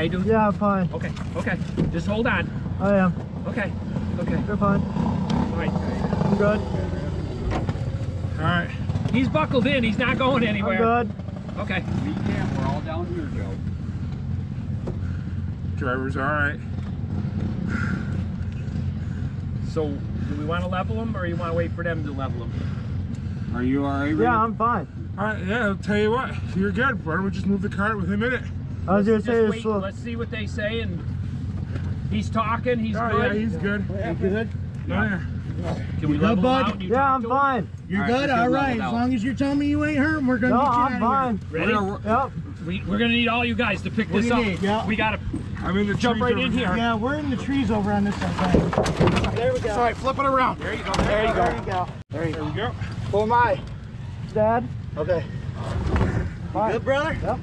okay, dude? Yeah, I'm fine. Okay, okay. Just hold on. I am. Okay, okay. You're fine. All right. I'm good. All right. He's buckled in. He's not going I'm anywhere. good. Okay. Me camp, we're all down here, Joe. Driver's all right. So, do we want to level them, or you want to wait for them to level them? Are you all right? Yeah, I'm fine. All right, yeah, I'll tell you what. You're good, why don't we just move the cart with him in it? I was gonna say Just this. wait. So, Let's see what they say, and he's talking. He's oh, good. yeah, he's good. you good? Yeah. Can we You good, level bud? them out? and you Yeah, talk I'm to him? fine. You're All right, good? let's get All right. leveled As out. long as you're telling me you ain't hurt, we're going to No, get you I'm out fine. We're Ready? gonna, Yep. We, we're gonna need all you guys to pick What this you up. need? Yeah. We gotta I'm in the jump trees right in here. Yeah, we're in the trees over on this side. There we go. All right, flip it around. There you go. There you go. There you There we go. Who am I? Dad. Okay. Fine. Good, brother? Yep.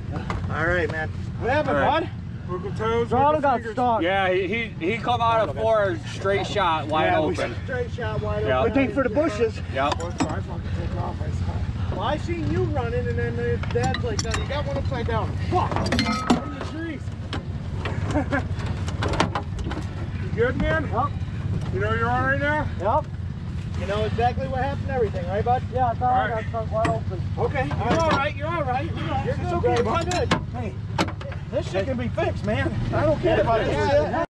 All right, man. What happened, All right. bud? Wiggle toes, Ronald wiggle got fingers. stuck. yeah, he, he he come out of four straight shot wide yeah, we open. straight shot wide Yeah. open. We take for the bushes. Yep. Well, so I fucking take off. I saw. Well, I seen you running, and then the dad's like, "No, you got one upside down." Fuck! In the trees. You good, man? Yep. You know you're all right now? Yep. You know exactly what happened, everything, right, bud? Yeah, I thought I Alright. got stuck wide open. Okay. You're all right. You're all right. Relax. You're It's good, okay, bud. bud. Hey, this shit can be fixed, man. I don't care about this.